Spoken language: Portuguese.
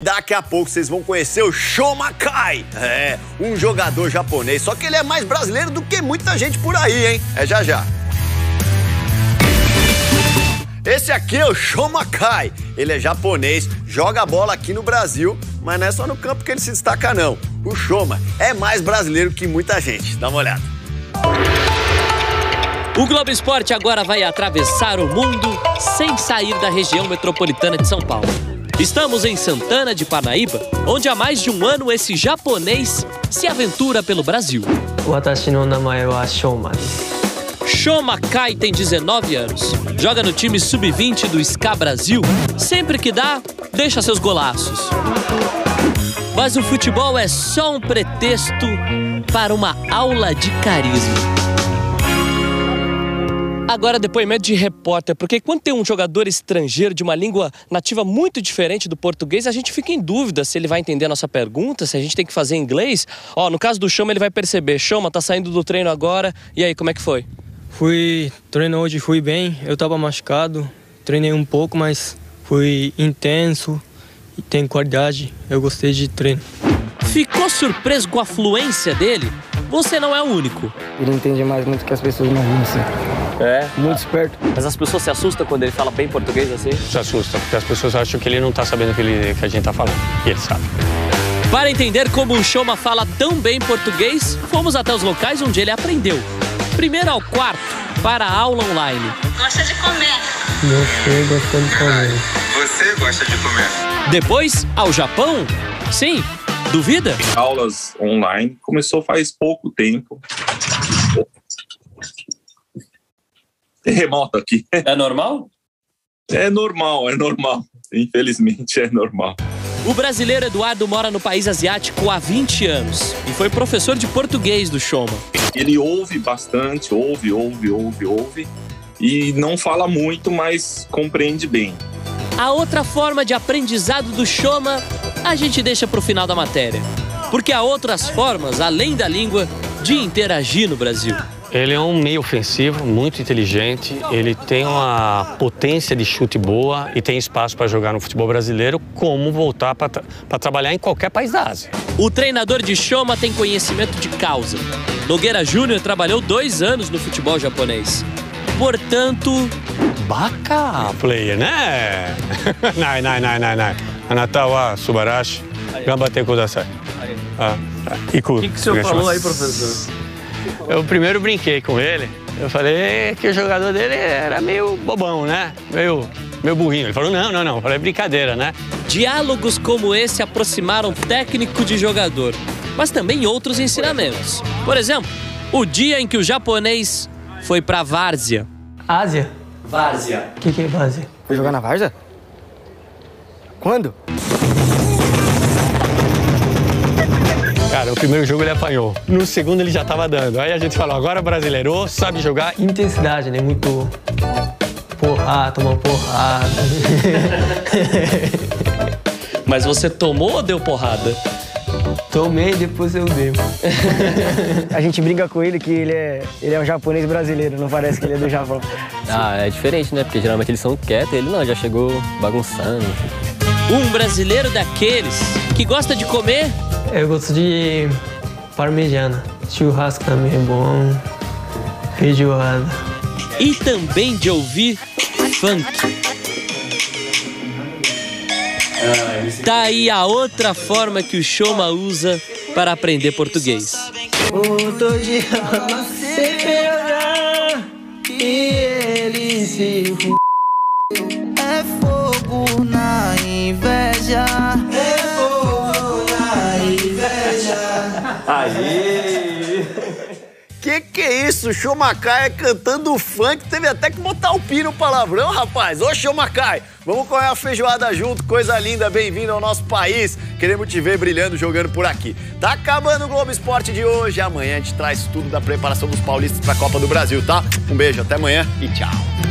Daqui a pouco vocês vão conhecer o Shomakai. É, um jogador japonês, só que ele é mais brasileiro do que muita gente por aí, hein? É já já. Esse aqui é o Shomakai. Ele é japonês, joga bola aqui no Brasil, mas não é só no campo que ele se destaca, não. O Shoma é mais brasileiro que muita gente. Dá uma olhada. O Globo Esporte agora vai atravessar o mundo sem sair da região metropolitana de São Paulo. Estamos em Santana de Parnaíba, onde há mais de um ano esse japonês se aventura pelo Brasil. Shoma Kai tem 19 anos. Joga no time sub-20 do SCA Brasil. Sempre que dá, deixa seus golaços. Mas o futebol é só um pretexto para uma aula de carisma. Agora, depoimento de repórter, porque quando tem um jogador estrangeiro de uma língua nativa muito diferente do português, a gente fica em dúvida se ele vai entender a nossa pergunta, se a gente tem que fazer em inglês. Ó, no caso do Chama, ele vai perceber. Chama, tá saindo do treino agora. E aí, como é que foi? Fui, treino hoje, fui bem. Eu tava machucado, treinei um pouco, mas fui intenso e tem qualidade. Eu gostei de treino. Ficou surpreso com a fluência dele? Você não é o único. Ele entende mais muito que as pessoas não assim. É? Muito esperto. Mas as pessoas se assustam quando ele fala bem português assim? Se assusta, porque as pessoas acham que ele não tá sabendo o que, ele, que a gente tá falando. E ele sabe. Para entender como o Shoma fala tão bem português, fomos até os locais onde ele aprendeu. Primeiro ao quarto, para a aula online. Gosta de comer. Você gosta de comer. Você gosta de comer. Depois, ao Japão? Sim. Duvida? Aulas online começou faz pouco tempo. Terremoto aqui. É normal? É normal, é normal. Infelizmente é normal. O brasileiro Eduardo mora no país asiático há 20 anos e foi professor de português do Shoma. Ele ouve bastante, ouve, ouve, ouve, ouve e não fala muito, mas compreende bem. A outra forma de aprendizado do Shoma a gente deixa para o final da matéria, porque há outras formas, além da língua, de interagir no Brasil. Ele é um meio ofensivo, muito inteligente. Ele tem uma potência de chute boa e tem espaço para jogar no futebol brasileiro, como voltar para tra trabalhar em qualquer país da Ásia. O treinador de Shoma tem conhecimento de causa. Nogueira Júnior trabalhou dois anos no futebol japonês. Portanto. Baca player, né? não, não, não, não, não. Anata wa subarashi. Gambate kudasai. Ah, tá. O que, que o senhor falou aí, professor? Eu primeiro brinquei com ele. Eu falei que o jogador dele era meio bobão, né? Meio, meio burrinho. Ele falou, não, não, não. Eu falei, brincadeira, né? Diálogos como esse aproximaram técnico de jogador, mas também outros ensinamentos. Por exemplo, o dia em que o japonês foi pra Várzea. Ásia? Várzea. O que, que é Várzea? Foi jogar na Várzea? Quando? Cara, o primeiro jogo ele apanhou. No segundo ele já tava dando. Aí a gente falou, agora brasileiro sabe jogar. Intensidade, né? Muito porrada, tomar porrada. Mas você tomou ou deu porrada? Tomei, depois eu dei. A gente brinca com ele que ele é, ele é um japonês brasileiro, não parece que ele é do Japão. Ah, é diferente, né? Porque geralmente eles são quietos, ele não, já chegou bagunçando. Um brasileiro daqueles que gosta de comer Eu gosto de parmegiana. Churrasco também é bom. Feijoada. e também de ouvir funk. Tá aí a outra forma que o Shoma usa para aprender português. E se É fogo na inveja. É fogo na inveja. Que que é isso? Shomakai cantando funk, teve até que botar o pi no palavrão, rapaz. Ô, Shomakai, vamos comer a feijoada junto, coisa linda, bem-vindo ao nosso país. Queremos te ver brilhando, jogando por aqui. Tá acabando o Globo Esporte de hoje, amanhã a gente traz tudo da preparação dos paulistas pra Copa do Brasil, tá? Um beijo, até amanhã e tchau.